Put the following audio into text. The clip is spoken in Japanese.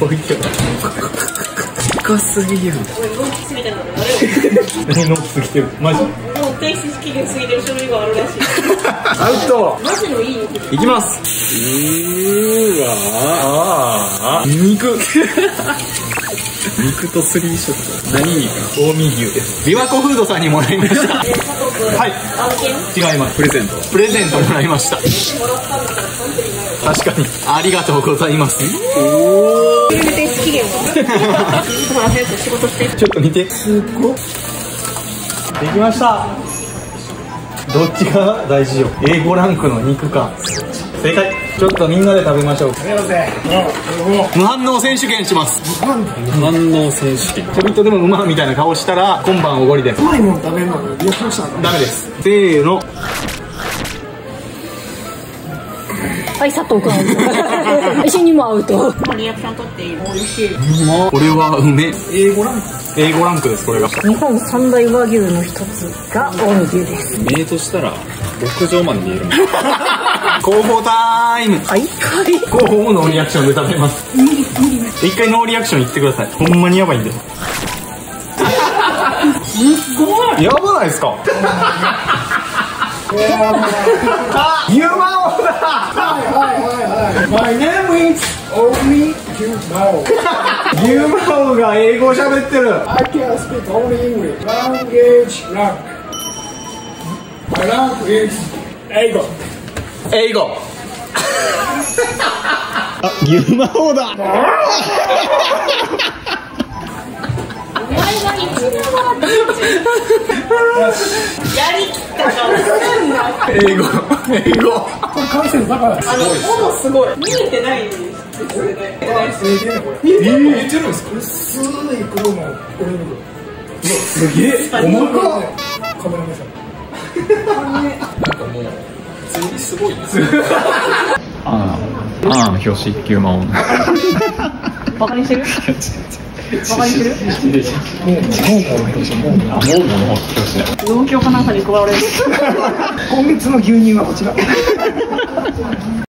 ばいけどでかすぎるおい動きすぎたぎてるマジもう提出期限過ぎてる書類があるらしいアウトマジのいい肉いきます。うーわああ肉。肉とスリーショット。何肉？近江牛です琵琶湖フードさんにもらいました。で佐藤君はい違います。プレゼント。プレゼントもらいました確かに。ありがとうございます。提出期限はほら早く仕事してちょっと見て。すごっ。できました。どっちが大事よ。A5 ランクの肉か。正解。ちょっとみんなで食べましょう。無反応選手権します。反応選手権。ちょびっとでもうまみたいな顔したら今晩おごりで。すうまいもん食べるのダメです。せーのはい、佐藤君。一緒にもアウト。もうリアクション取っていい美味しい。これは梅。英語ランク。A5 ランクですこれが。日本三大和牛の一つが近江牛です。名としたら牧場まで見える 広報タイム。はい。広報もノーリアクションで食べます。一回ノーリアクション言ってください。ほんまにやばいんで。す すごい。やばないですか？あユーマオだはいはいはい My name is Omi Yumao ユーマオが英語喋ってる I can speak only English Language rank My rank is 英語英語あユーマオだお前が一番笑ってるやりきった顔すんな英語英語これ。完成だからあのほぼすごい。見えてない。です普通で見えてるんですかすぐい。黒の俺のすげえ細かカメラ目線ああ、ああ、表紙、牛魔王。バカにしてるバカにしてるもうもうもう表紙もうあ、モーモの表紙だ。農協かなんかに配られる。今月の牛乳はこちら